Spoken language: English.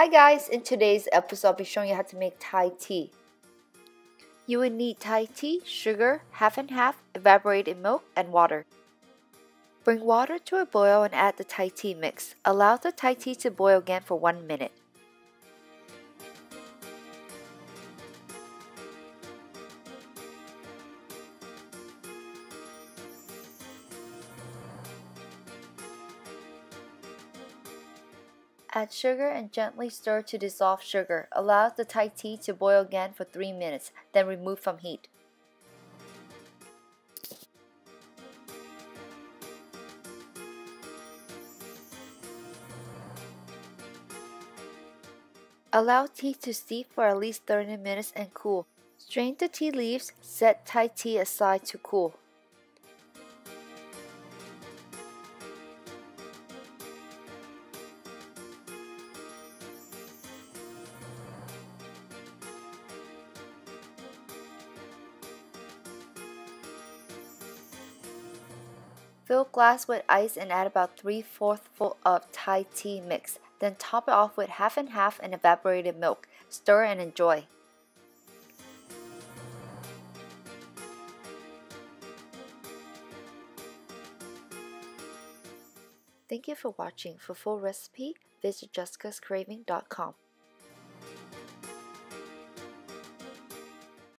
Hi guys, in today's episode I'll be showing you how to make Thai tea. You will need Thai tea, sugar, half and half, evaporated milk, and water. Bring water to a boil and add the Thai tea mix. Allow the Thai tea to boil again for 1 minute. Add sugar and gently stir to dissolve sugar. Allow the Thai tea to boil again for 3 minutes, then remove from heat. Allow tea to steep for at least 30 minutes and cool. Strain the tea leaves, set Thai tea aside to cool. Fill glass with ice and add about 3 4 full of Thai tea mix. Then top it off with half and half and evaporated milk. Stir and enjoy. Thank you for watching. For full recipe, visit jessicascraving.com.